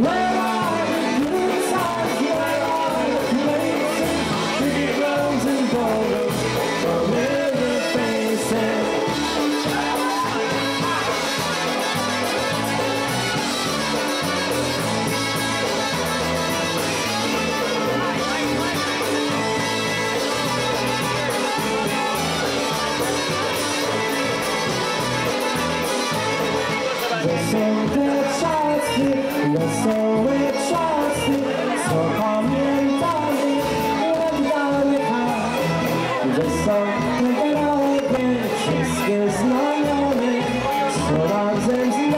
Whoa! Wesoły czasy, co pamiętamy, oddamy tak. gdzie są te drogie, wszystkie znajome, co razem znajome.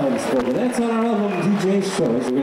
For. That's on our album, DJ's show.